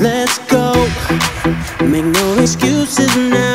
Let's go. Make no excuses. now.